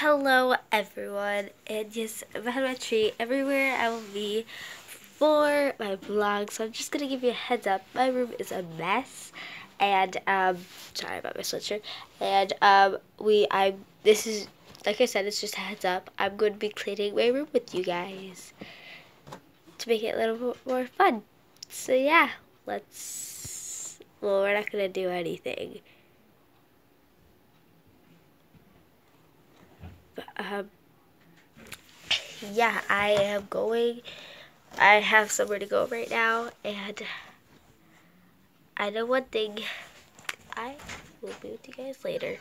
Hello everyone, and yes, behind my tree. Everywhere I will be for my vlog, so I'm just gonna give you a heads up. My room is a mess, and um, sorry about my sweatshirt. And um, we, I, this is like I said, it's just a heads up. I'm going to be cleaning my room with you guys to make it a little more fun. So yeah, let's. Well, we're not gonna do anything. Yeah, I am going. I have somewhere to go right now, and I know one thing. I will be with you guys later.